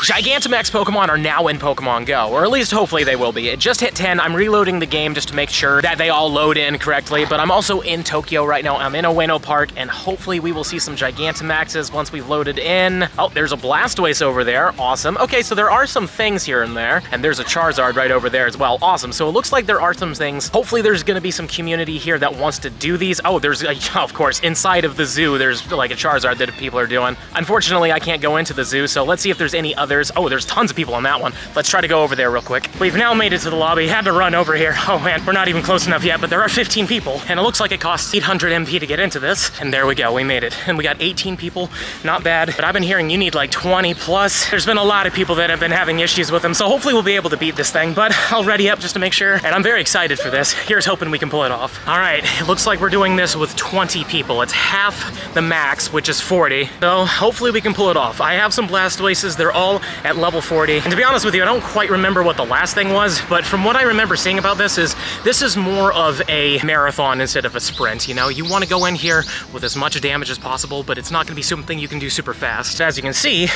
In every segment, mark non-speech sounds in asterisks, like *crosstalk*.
Gigantamax Pokemon are now in Pokemon Go, or at least hopefully they will be. It just hit 10. I'm reloading the game just to make sure that they all load in correctly, but I'm also in Tokyo right now. I'm in Ueno Park, and hopefully we will see some Gigantamaxes once we've loaded in. Oh, there's a Blastoise over there. Awesome. Okay, so there are some things here and there, and there's a Charizard right over there as well. Awesome. So it looks like there are some things. Hopefully there's gonna be some community here that wants to do these. Oh, there's, a, *laughs* of course, inside of the zoo, there's like a Charizard that people are doing. Unfortunately, I can't go into the zoo, so let's see if there's any others. Oh, there's tons of people on that one. Let's try to go over there real quick. We've now made it to the lobby. Had to run over here. Oh man, we're not even close enough yet, but there are 15 people, and it looks like it costs 800 MP to get into this. And there we go, we made it. And we got 18 people, not bad. But I've been hearing you need like 20 plus. There's been a lot of people that have been having issues with them, so hopefully we'll be able to beat this thing, but I'll ready up just to make sure. And I'm very excited for this. Here's hoping we can pull it off. All right, it looks like we're doing this with 20 people. It's half the max, which is 40. So hopefully we can pull it off. I have some blast Blastoises, they're all at level 40. And to be honest with you, I don't quite remember what the last thing was, but from what I remember seeing about this is, this is more of a marathon instead of a sprint, you know? You wanna go in here with as much damage as possible, but it's not gonna be something you can do super fast. As you can see,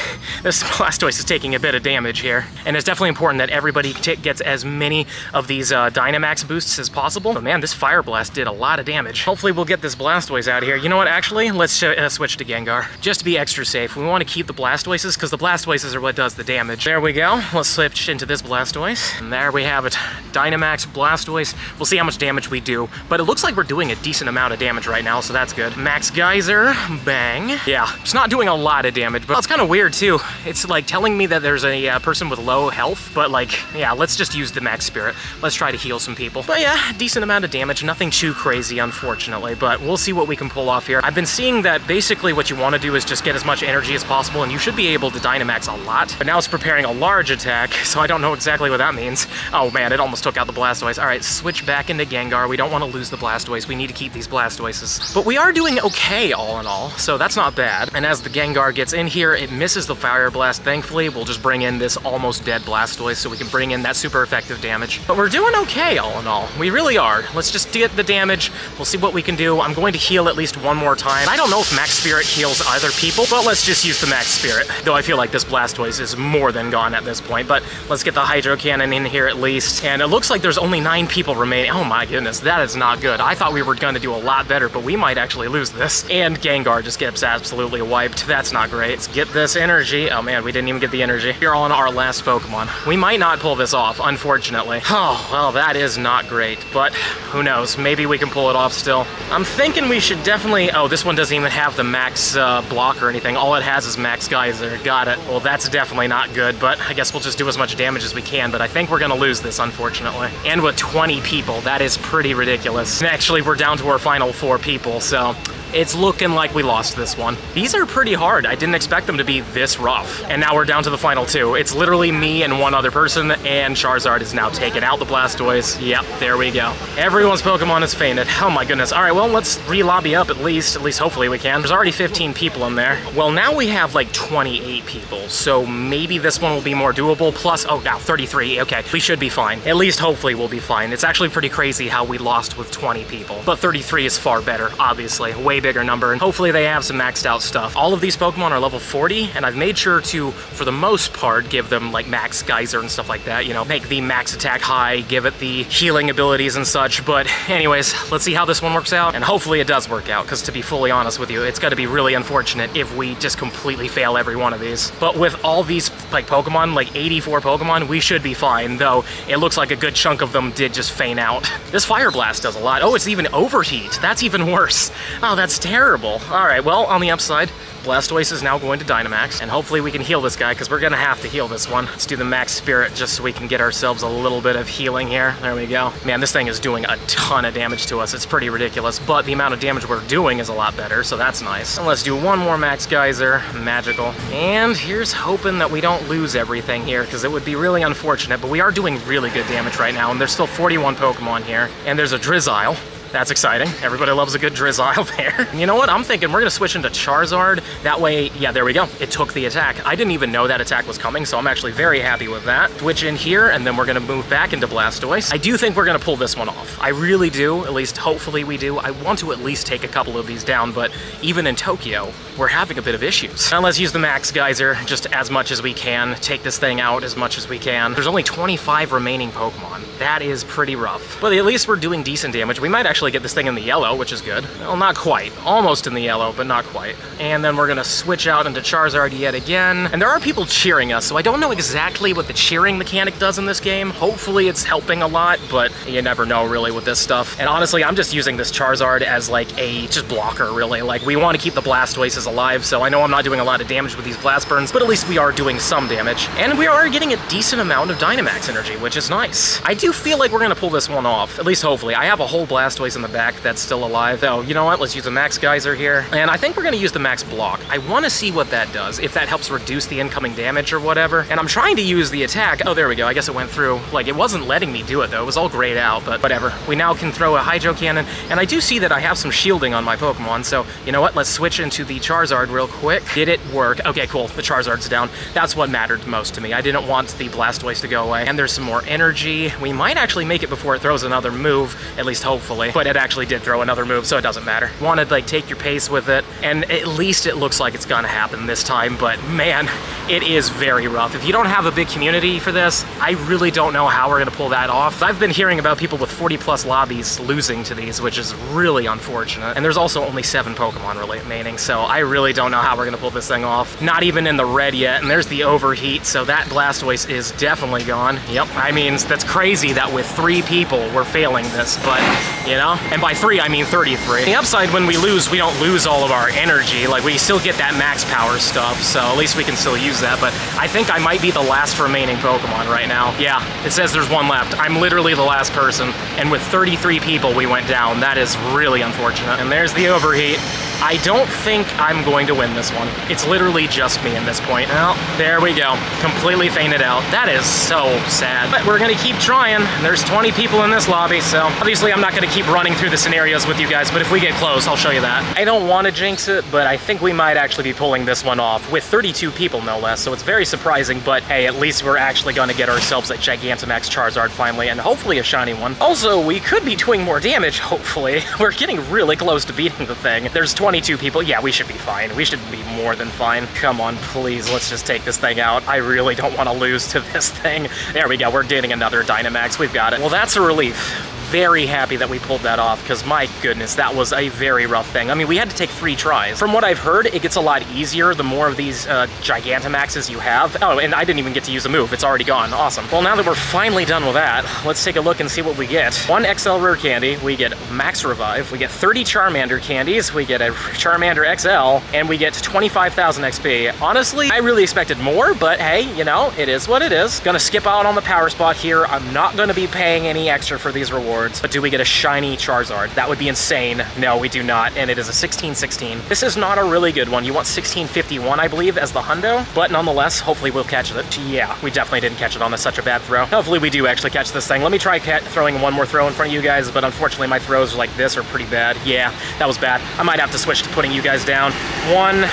this *laughs* Blastoise is taking a bit of damage here, and it's definitely important that everybody gets as many of these uh, Dynamax boosts as possible. But man, this Fire Blast did a lot of damage. Hopefully we'll get this Blastoise out of here. You know what, actually, let's uh, switch to Gengar. Just to be extra safe, we wanna keep the Blastoises, because the Blastoises are what does the damage. There we go. Let's switch into this Blastoise. And there we have it. Dynamax Blastoise. We'll see how much damage we do, but it looks like we're doing a decent amount of damage right now, so that's good. Max Geyser, bang. Yeah, it's not doing a lot of damage, but it's kind of weird too. It's like telling me that there's a uh, person with low health, but like, yeah, let's just use the Max Spirit. Let's try to heal some people. But yeah, decent amount of damage. Nothing too crazy, unfortunately, but we'll see what we can pull off here. I've been seeing that basically what you want to do is just get as much energy as possible, and you should be able to Dynamax a lot. But now it's preparing a large attack, so I don't know exactly what that means. Oh man, it almost took out the Blastoise. All right, switch back into Gengar. We don't want to lose the Blastoise. We need to keep these Blastoises. But we are doing okay all in all, so that's not bad. And as the Gengar gets in here, it misses the Fire Blast. Thankfully, we'll just bring in this almost dead Blastoise so we can bring in that super effective damage. But we're doing okay all in all. We really are. Let's just get the damage. We'll see what we can do. I'm going to heal at least one more time. I don't know if Max Spirit heals either people, but let's just use the Max Spirit. Though I feel like this Blastoise is more than gone at this point. But let's get the Hydro Cannon in here at least. And it looks like there's only nine people remaining. Oh my goodness, that is not good. I thought we were to do a lot better, but we might actually lose this. And Gengar just gets absolutely wiped. That's not great. Let's get this energy. Oh man, we didn't even get the energy. We're on our last Pokemon. We might not pull this off, unfortunately. Oh, well, that is not great, but who knows? Maybe we can pull it off still. I'm thinking we should definitely... Oh, this one doesn't even have the max uh, block or anything. All it has is max geyser. Got it. Well, that's definitely not good, but I guess we'll just do as much damage as we can, but I think we're gonna lose this, unfortunately. And with 20 people, that is pretty ridiculous. And actually, we're down to our final four people, so it's looking like we lost this one. These are pretty hard. I didn't expect them to be this rough. And now we're down to the final two. It's literally me and one other person, and Charizard is now taking out the Blastoise. Yep, there we go. Everyone's Pokemon is fainted. Oh my goodness. All right, well, let's re-lobby up at least. At least hopefully we can. There's already 15 people in there. Well, now we have like 28 people, so maybe this one will be more doable. Plus, oh, now 33. Okay, we should be fine. At least hopefully we'll be fine. It's actually pretty crazy how we lost with 20 people. But 33 is far better, obviously. Way bigger number, and hopefully they have some maxed out stuff. All of these Pokemon are level 40, and I've made sure to, for the most part, give them like max geyser and stuff like that, you know, make the max attack high, give it the healing abilities and such, but anyways, let's see how this one works out, and hopefully it does work out, because to be fully honest with you, it's gonna be really unfortunate if we just completely fail every one of these. But with all these, like, Pokemon, like 84 Pokemon, we should be fine, though it looks like a good chunk of them did just faint out. *laughs* This Fire Blast does a lot. Oh, it's even overheat. That's even worse. Oh, that's terrible. All right, well, on the upside, Blastoise is now going to Dynamax, and hopefully we can heal this guy, because we're gonna have to heal this one. Let's do the Max Spirit just so we can get ourselves a little bit of healing here. There we go. Man, this thing is doing a ton of damage to us. It's pretty ridiculous, but the amount of damage we're doing is a lot better, so that's nice. And let's do one more Max Geyser, magical. And here's hoping that we don't lose everything here, because it would be really unfortunate, but we are doing really good damage right now, and there's still 41 Pokemon here, and there's a Drizzile, That's exciting. Everybody loves a good Drizzile *laughs* there. you know what? I'm thinking we're gonna switch into Charizard. That way, yeah, there we go. It took the attack. I didn't even know that attack was coming, so I'm actually very happy with that. Switch in here, and then we're gonna move back into Blastoise. I do think we're gonna pull this one off. I really do, at least hopefully we do. I want to at least take a couple of these down, but even in Tokyo, we're having a bit of issues. Now let's use the Max Geyser just as much as we can, take this thing out as much as we can. There's only 25 remaining Pokemon. That is pretty rough. But at least we're doing decent damage. We might actually get this thing in the yellow, which is good. Well, not quite. Almost in the yellow, but not quite. And then we're gonna switch out into Charizard yet again. And there are people cheering us, so I don't know exactly what the cheering mechanic does in this game. Hopefully it's helping a lot, but you never know really with this stuff. And honestly, I'm just using this Charizard as like a just blocker, really. Like, we want to keep the Blastoise alive, so I know I'm not doing a lot of damage with these Blast Burns, but at least we are doing some damage. And we are getting a decent amount of Dynamax energy, which is nice. I do feel like we're gonna pull this one off, at least hopefully. I have a whole Blastoise in the back that's still alive. Oh, you know what? Let's use a Max Geyser here. And I think we're gonna use the Max Block. I wanna see what that does, if that helps reduce the incoming damage or whatever. And I'm trying to use the attack. Oh, there we go. I guess it went through. Like, it wasn't letting me do it though. It was all grayed out, but whatever. We now can throw a Hydro Cannon, and I do see that I have some shielding on my Pokemon, so you know what? Let's switch into the Charizard real quick. Did it work? Okay, cool. The Charizard's down. That's what mattered most to me. I didn't want the Blastoise to go away. And there's some more energy. We might actually make it before it throws another move, at least hopefully. But it actually did throw another move, so it doesn't matter. Want to like take your pace with it, and at least it looks like it's gonna happen this time, but man, it is very rough. If you don't have a big community for this, I really don't know how we're gonna pull that off. I've been hearing about people with 40 plus lobbies losing to these, which is really unfortunate. And there's also only seven Pokemon remaining, so I really don't know how we're gonna pull this thing off. Not even in the red yet, and there's the overheat, so that Blastoise is definitely gone. Yep, I mean, that's crazy that with three people we're failing this, but, you know? And by three, I mean 33. The upside, when we lose, we don't lose all of our energy. Like, we still get that max power stuff, so at least we can still use that, but I think I might be the last remaining Pokemon right now. Yeah, it says there's one left. I'm literally the last person, and with 33 people we went down. That is really unfortunate. And there's the overheat. I don't think I'm going to win this one. It's literally just me at this point. Well, there we go. Completely fainted out. That is so sad. But we're gonna keep trying. There's 20 people in this lobby, so obviously I'm not gonna keep running through the scenarios with you guys, but if we get close, I'll show you that. I don't want to jinx it, but I think we might actually be pulling this one off with 32 people, no less, so it's very surprising, but hey, at least we're actually gonna get ourselves a Gigantamax Charizard finally, and hopefully a shiny one. Also, we could be doing more damage, hopefully. *laughs* We're getting really close to beating the thing. There's 22 people. Yeah, we should be fine. We should be more than fine. Come on, please, let's just take this thing out. I really don't want to lose to this thing. There we go, we're getting another Dynamax. We've got it. Well, that's a relief very happy that we pulled that off because my goodness, that was a very rough thing. I mean, we had to take three tries. From what I've heard, it gets a lot easier the more of these uh, Gigantamaxes you have. Oh, and I didn't even get to use a move. It's already gone. Awesome. Well, now that we're finally done with that, let's take a look and see what we get. One XL Rare Candy, we get Max Revive, we get 30 Charmander candies, we get a *laughs* Charmander XL, and we get 25,000 XP. Honestly, I really expected more, but hey, you know, it is what it is. Gonna skip out on the power spot here. I'm not gonna be paying any extra for these rewards. But do we get a shiny Charizard? That would be insane. No, we do not, and it is a 1616. This is not a really good one. You want 1651, I believe, as the hundo, but nonetheless, hopefully we'll catch it. Yeah, we definitely didn't catch it on a, such a bad throw. Hopefully we do actually catch this thing. Let me try throwing one more throw in front of you guys, but unfortunately my throws like this are pretty bad. Yeah, that was bad. I might have to switch to putting you guys down. One,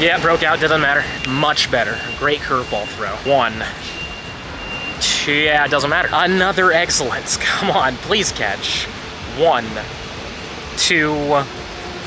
yeah, broke out, doesn't matter. Much better. Great curveball throw. One, yeah, it doesn't matter. Another excellence. Come on, please catch. One, two,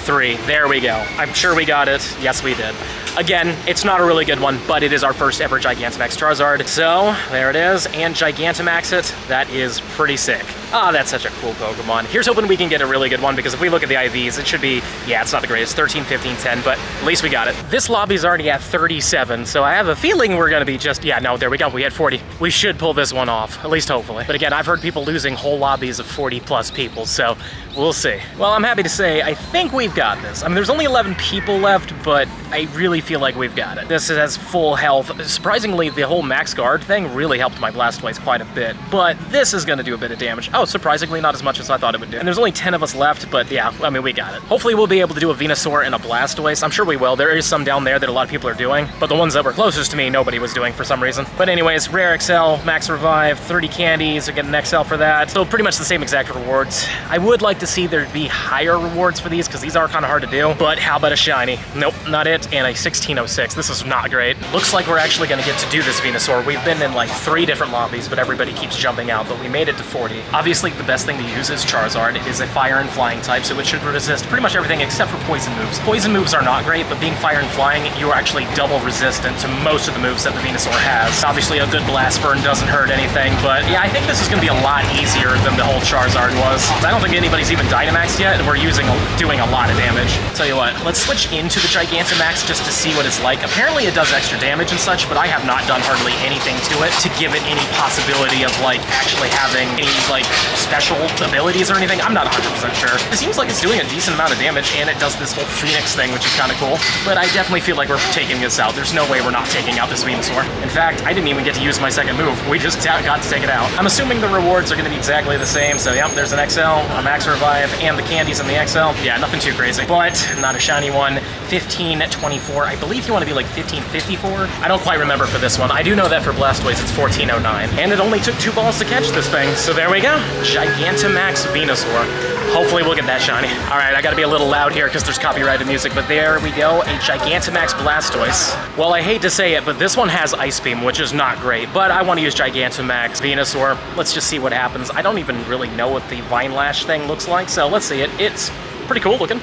three. There we go. I'm sure we got it. Yes, we did. Again, it's not a really good one, but it is our first ever Gigantamax Charizard. So, there it is, and Gigantamax it. That is pretty sick. Ah, oh, that's such a cool Pokemon. Here's hoping we can get a really good one, because if we look at the IVs, it should be, yeah, it's not the greatest, 13, 15, 10, but at least we got it. This lobby's already at 37, so I have a feeling we're gonna be just, yeah, no, there we go, we had 40. We should pull this one off, at least hopefully. But again, I've heard people losing whole lobbies of 40 plus people, so we'll see. Well, I'm happy to say, I think we've got this. I mean, there's only 11 people left, but I really feel like we've got it. This has full health. Surprisingly, the whole max guard thing really helped my Blastoise quite a bit, but this is gonna do a bit of damage. Oh, surprisingly not as much as I thought it would do. And there's only 10 of us left, but yeah, I mean, we got it. Hopefully we'll be able to do a Venusaur and a Blastoise. I'm sure we will. There is some down there that a lot of people are doing, but the ones that were closest to me, nobody was doing for some reason. But anyways, Rare XL, Max Revive, 30 candies, I get an XL for that. So pretty much the same exact rewards. I would like to see there be higher rewards for these because these are kind of hard to do, but how about a shiny? Nope, not it, and a 1606. This is not great. Looks like we're actually gonna get to do this Venusaur. We've been in like three different lobbies, but everybody keeps jumping out, but we made it to 40. Obviously, the best thing to use is Charizard. It is a fire and flying type, so it should resist pretty much everything except for poison moves. Poison moves are not great, but being fire and flying, you are actually double resistant to most of the moves that the Venusaur has. Obviously, a good blast burn doesn't hurt anything, but yeah, I think this is gonna be a lot easier than the whole Charizard was. I don't think anybody's even Dynamaxed yet, and we're using doing a lot of damage. Tell you what, let's switch into the Gigantamax just to see what it's like. Apparently it does extra damage and such, but I have not done hardly anything to it to give it any possibility of like actually having any like special abilities or anything. I'm not 100% sure. It seems like it's doing a decent amount of damage and it does this whole Phoenix thing, which is kind of cool. But I definitely feel like we're taking this out. There's no way we're not taking out this Venusaur. In fact, I didn't even get to use my second move. We just got to take it out. I'm assuming the rewards are going to be exactly the same. So yep, there's an XL, a Max Revive, and the candies in the XL. Yeah, nothing too crazy, but not a shiny one. 1524. I believe you want to be like 1554. I don't quite remember for this one. I do know that for Blastoise it's 1409. And it only took two balls to catch this thing. So there we go. Gigantamax Venusaur. Hopefully we'll get that shiny. All right, I gotta be a little loud here because there's copyrighted music, but there we go, a Gigantamax Blastoise. Well, I hate to say it, but this one has Ice Beam, which is not great, but I want to use Gigantamax Venusaur. Let's just see what happens. I don't even really know what the Vine Lash thing looks like, so let's see it. It's pretty cool looking.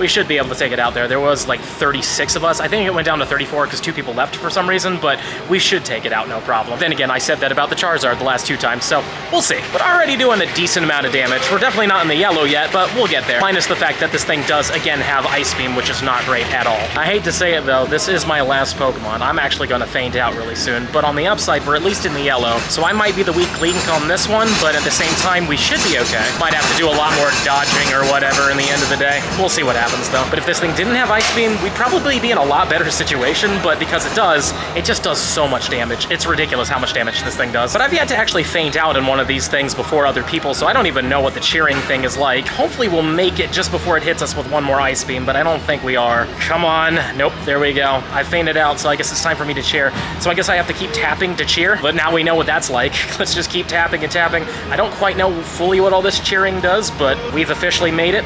We should be able to take it out there. There was like 36 of us. I think it went down to 34 because two people left for some reason, but we should take it out no problem. Then again, I said that about the Charizard the last two times, so we'll see. But already doing a decent amount of damage. We're definitely not in the yellow yet, but we'll get there. Minus the fact that this thing does, again, have Ice Beam, which is not great at all. I hate to say it though, this is my last Pokemon. I'm actually gonna faint out really soon, but on the upside, we're at least in the yellow, so I might be the weak link on this one, but at the same time, we should be okay. Might have to do a lot more dodging or whatever in the end of the day. We'll see what happens though. But if this thing didn't have Ice Beam, we'd probably be in a lot better *laughs* situation, but because it does, it just does so much damage. It's ridiculous how much damage this thing does. But I've yet to actually faint out in one of these things before other people, so I don't even know what the cheering thing is like. Hopefully we'll make it just before it hits us with one more Ice Beam, but I don't think we are. Come on. Nope, there we go. I fainted out, so I guess it's time for me to cheer. So I guess I have to keep tapping to cheer, but now we know what that's like. *laughs* Let's just keep tapping and tapping. I don't quite know fully what all this cheering does, but we've officially made it.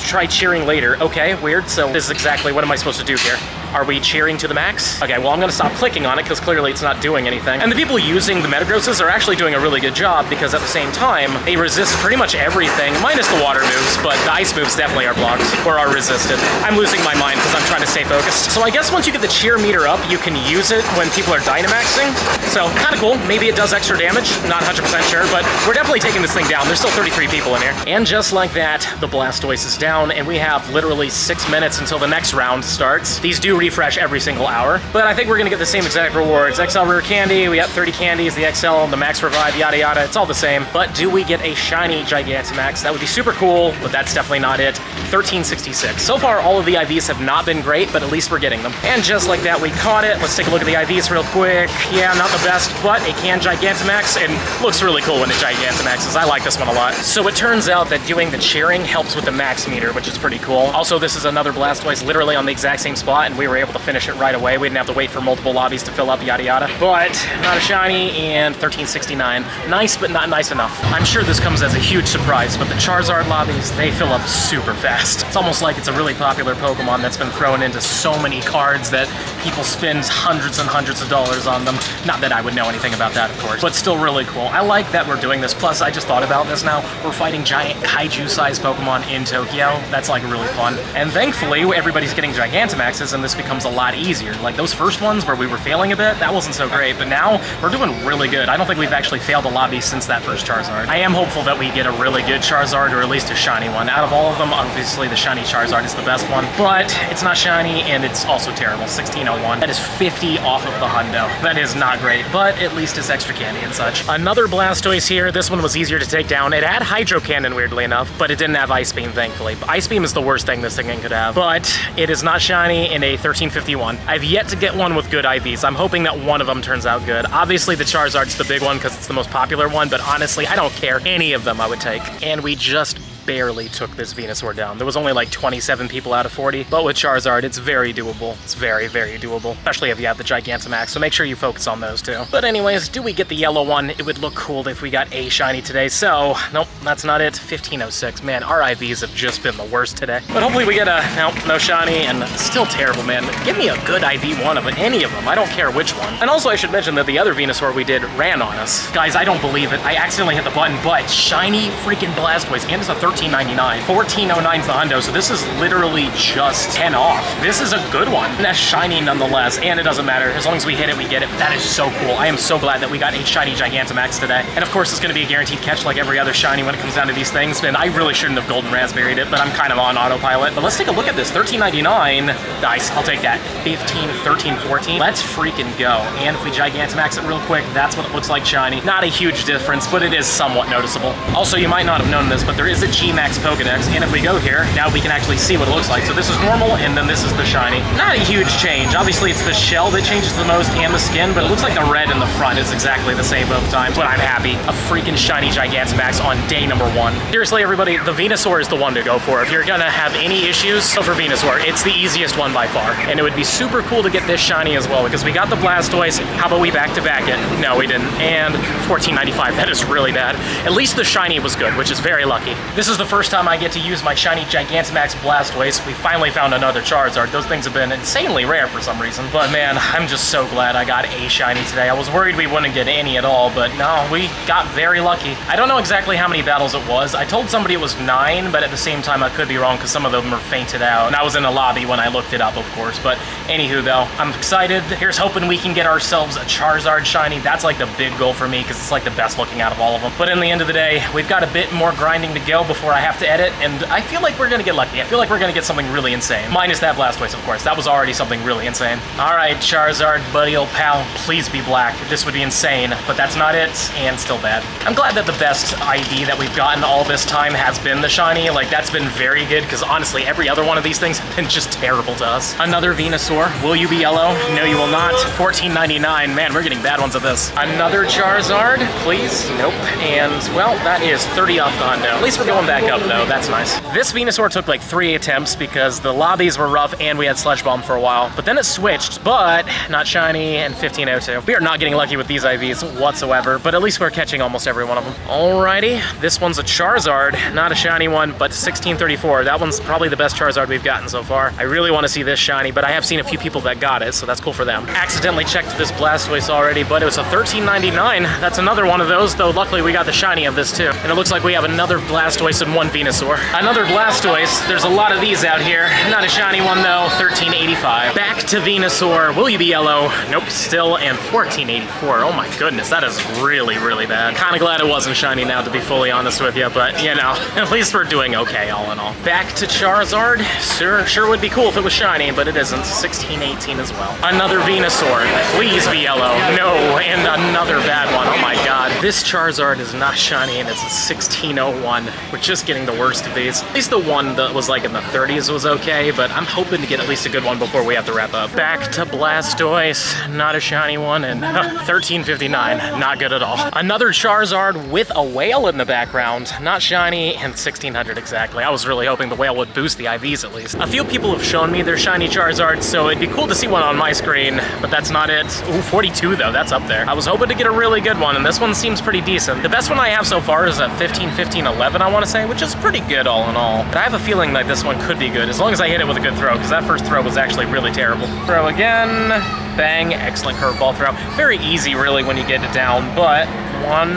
Try cheering later. Okay, weird. So this is exactly what am I supposed to do here? Are we cheering to the max? Okay, well, I'm gonna stop clicking on it because clearly it's not doing anything. And the people using the Metagrosses are actually doing a really good job because at the same time, they resist pretty much everything, minus the water moves, but the ice moves definitely are blocked or are resisted. I'm losing my mind because I'm trying to stay focused. So I guess once you get the cheer meter up, you can use it when people are Dynamaxing. So kind of cool. Maybe it does extra damage. Not 100% sure, but we're definitely taking this thing down. There's still 33 people in here. And just like that, the Blastoise is down, and we have literally six minutes until the next round starts. These do refresh every single hour, but I think we're gonna get the same exact rewards. XL Rare Candy, we got 30 candies, the XL, the Max Revive, yada yada, it's all the same. But do we get a shiny Gigantamax? That would be super cool, but that's definitely not it. 1366. So far, all of the IVs have not been great, but at least we're getting them. And just like that, we caught it. Let's take a look at the IVs real quick. Yeah, not the best, but it can Gigantamax, and looks really cool when it Gigantamaxes. I like this one a lot. So it turns out that doing the cheering helps with the max meter, which is pretty cool. Also, this is another Blastoise literally on the exact same spot, and we were able to finish it right away. We didn't have to wait for multiple lobbies to fill up, yada yada. But not a shiny, and 1369. Nice, but not nice enough. I'm sure this comes as a huge surprise, but the Charizard lobbies, they fill up super fast. It's almost like it's a really popular Pokemon that's been thrown into so many cards that people spend hundreds and hundreds of dollars on them. Not that I would know anything about that, of course, but still really cool. I like that we're doing this. Plus, I just thought about this now. We're fighting giant kaiju-sized Pokemon in Tokyo. That's like really fun. And thankfully, everybody's getting Gigantamaxes, in this becomes a lot easier. Like those first ones where we were failing a bit, that wasn't so great, but now we're doing really good. I don't think we've actually failed a lobby since that first Charizard. I am hopeful that we get a really good Charizard, or at least a shiny one. Out of all of them, obviously the shiny Charizard is the best one, but it's not shiny, and it's also terrible. 1601. That is 50 off of the hundo. That is not great, but at least it's extra candy and such. Another Blastoise here. This one was easier to take down. It had Hydro Cannon, weirdly enough, but it didn't have Ice Beam, thankfully. Ice Beam is the worst thing this thing could have, but it is not shiny in a 1351. I've yet to get one with good IVs. I'm hoping that one of them turns out good. Obviously, the Charizard's the big one because it's the most popular one, but honestly, I don't care. Any of them I would take. And we just barely took this Venusaur down. There was only like 27 people out of 40, but with Charizard, it's very doable. It's very, very doable, especially if you have the Gigantamax, so make sure you focus on those too. But anyways, do we get the yellow one? It would look cool if we got a shiny today, so nope, that's not it. 1506, man, our IVs have just been the worst today. But hopefully we get a, nope, no shiny, and still terrible, man. Give me a good IV one of any of them, I don't care which one. And also I should mention that the other Venusaur we did ran on us. Guys, I don't believe it. I accidentally hit the button, but shiny freaking Blastoise, and it's a 13.99. 14.09 is the hundo, so this is literally just 10 off. This is a good one. And that's shiny nonetheless, and it doesn't matter. As long as we hit it, we get it. That is so cool. I am so glad that we got a shiny Gigantamax today. And of course, it's gonna be a guaranteed catch like every other shiny when it comes down to these things. And I really shouldn't have golden raspberried it, but I'm kind of on autopilot. But let's take a look at this. 13.99. Nice, I'll take that. 15, 13, 14. Let's freaking go. And if we Gigantamax it real quick, that's what it looks like shiny. Not a huge difference, but it is somewhat noticeable. Also, you might not have known this, but there is a G-Max Pokedex, and if we go here, now we can actually see what it looks like. So this is normal, and then this is the shiny. Not a huge change. Obviously, it's the shell that changes the most and the skin, but it looks like the red in the front is exactly the same both times, but I'm happy. A freaking shiny Gigantamax on day number one. Seriously, everybody, the Venusaur is the one to go for. If you're gonna have any issues, go for Venusaur. It's the easiest one by far. And it would be super cool to get this shiny as well, because we got the Blastoise. How about we back-to-back -back it? No, we didn't. And 14.95, that is really bad. At least the shiny was good, which is very lucky. This is the first time I get to use my shiny Gigantamax Blastoise. We finally found another Charizard. Those things have been insanely rare for some reason. But man, I'm just so glad I got a shiny today. I was worried we wouldn't get any at all, but no, we got very lucky. I don't know exactly how many battles it was. I told somebody it was nine, but at the same time, I could be wrong because some of them were fainted out. And I was in the lobby when I looked it up, of course. But anywho, though, I'm excited. Here's hoping we can get ourselves a Charizard shiny. That's like the big goal for me because it's like the best looking out of all of them. But in the end of the day, we've got a bit more grinding to go before I have to edit, and I feel like we're gonna get lucky. I feel like we're gonna get something really insane. Minus that Blastoise, of course. That was already something really insane. All right, Charizard, buddy old pal, please be black. This would be insane, but that's not it, and still bad. I'm glad that the best IV that we've gotten all this time has been the shiny. Like, that's been very good, because honestly, every other one of these things *laughs* have been just terrible to us. Another Venusaur. Will you be yellow? No, you will not. 14.99. Man, we're getting bad ones of this. Another Charizard, please? Nope. And, well, that is 30 off the hundo. At least we're going back up, though. That's nice. This Venusaur took like three attempts because the lobbies were rough and we had Sludge Bomb for a while. But then it switched, but not shiny and 1502. We are not getting lucky with these IVs whatsoever, but at least we're catching almost every one of them. Alrighty, this one's a Charizard, not a shiny one, but 1634. That one's probably the best Charizard we've gotten so far. I really want to see this shiny, but I have seen a few people that got it, so that's cool for them. Accidentally checked this Blastoise already, but it was a 1399. That's another one of those, though luckily we got the shiny of this too. And it looks like we have another Blastoise and one Venusaur. Another Blastoise. There's a lot of these out here. Not a shiny one though, 1385. Back to Venusaur. Will you be yellow? Nope, still and 1484. Oh my goodness, that is really, really bad. Kinda glad it wasn't shiny now to be fully honest with you, but you know, *laughs* at least we're doing okay all in all. Back to Charizard. Sure, sure would be cool if it was shiny, but it isn't. 1618 as well. Another Venusaur. Please be yellow. No, and another bad one. Oh my. This Charizard is not shiny and it's a 1601. We're just getting the worst of these. At least the one that was like in the 30s was okay, but I'm hoping to get at least a good one before we have to wrap up. Back to Blastoise, not a shiny one, and 1359, not good at all. Another Charizard with a whale in the background, not shiny, and 1600 exactly. I was really hoping the whale would boost the IVs at least. A few people have shown me their shiny Charizard, so it'd be cool to see one on my screen, but that's not it. Ooh, 42 though, that's up there. I was hoping to get a really good one, and this one seems pretty decent. The best one I have so far is a 15, 15, 11, I want to say, which is pretty good all in all. But I have a feeling that this one could be good, as long as I hit it with a good throw, because that first throw was actually really terrible. Throw again, bang, excellent curveball throw. Very easy, really, when you get it down, but one,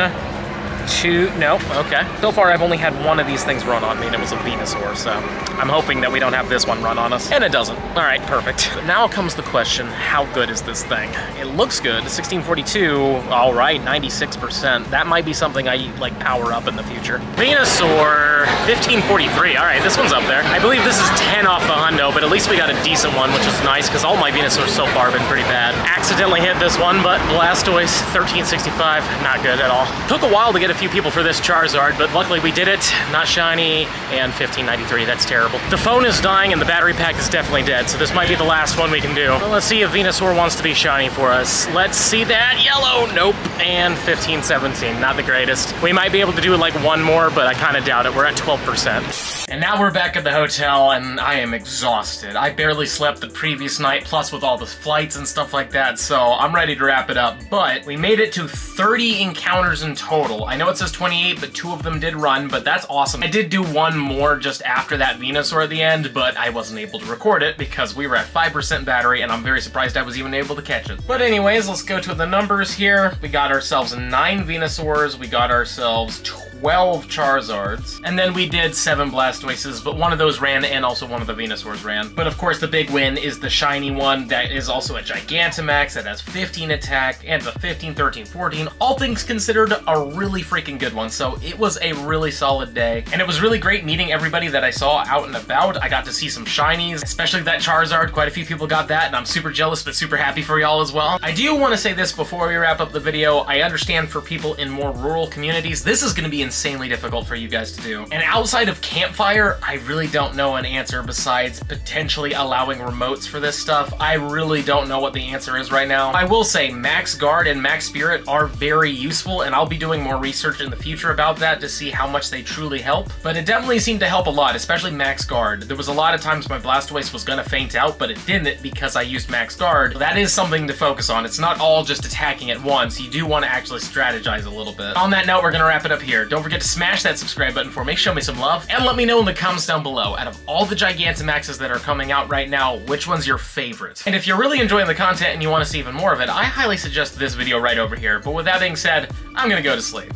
two, no, okay. So far I've only had one of these things run on me and it was a Venusaur, so I'm hoping that we don't have this one run on us. And it doesn't. All right, perfect. But now comes the question, how good is this thing? It looks good, 1642, all right, 96%. That might be something I like power up in the future. Venusaur, here. 1543. All right, this one's up there. I believe this is 10 off the hundo, but at least we got a decent one, which is nice because all my Venusaurs so far have been pretty bad. Accidentally hit this one, but Blastoise 1365, not good at all. Took a while to get a few people for this Charizard, but luckily we did it. Not shiny and 1593. That's terrible. The phone is dying and the battery pack is definitely dead, so this might be the last one we can do. Well, let's see if Venusaur wants to be shiny for us. Let's see that. Yellow. Nope. And 1517. Not the greatest. We might be able to do like one more, but I kind of doubt it. We're at 12%. And now we're back at the hotel, and I am exhausted. I barely slept the previous night, plus with all the flights and stuff like that, so I'm ready to wrap it up. But we made it to 30 encounters in total. I know it says 28, but two of them did run, but that's awesome. I did do one more just after that Venusaur at the end, but I wasn't able to record it because we were at 5% battery, and I'm very surprised I was even able to catch it. But anyways, let's go to the numbers here. We got ourselves 9 Venusaurs, we got ourselves 12 Charizards, and then we did 7 Blastoises, but one of those ran and also one of the Venusaurs ran. But of course the big win is the shiny one that is also a Gigantamax that has 15 attack and the 15, 13, 14. All things considered, a really freaking good one. So it was a really solid day, and it was really great meeting everybody that I saw out and about. I got to see some shinies, especially that Charizard. Quite a few people got that, and I'm super jealous, but super happy for y'all as well. I do want to say this before we wrap up the video. I understand for people in more rural communities, this is going to be insanely difficult for you guys to do. And outside of Campfire, I really don't know an answer besides potentially allowing remotes for this stuff. I really don't know what the answer is right now. I will say Max Guard and Max Spirit are very useful, and I'll be doing more research in the future about that to see how much they truly help. But it definitely seemed to help a lot, especially Max Guard. There was a lot of times my Blastoise was gonna faint out, but it didn't because I used Max Guard. That is something to focus on. It's not all just attacking at once. You do want to actually strategize a little bit. On that note, we're gonna wrap it up here. Don't forget to smash that subscribe button for me, show me some love, and let me know in the comments down below, out of all the Gigantamaxes that are coming out right now, which one's your favorite? And if you're really enjoying the content and you want to see even more of it, I highly suggest this video right over here. But with that being said, I'm gonna go to sleep.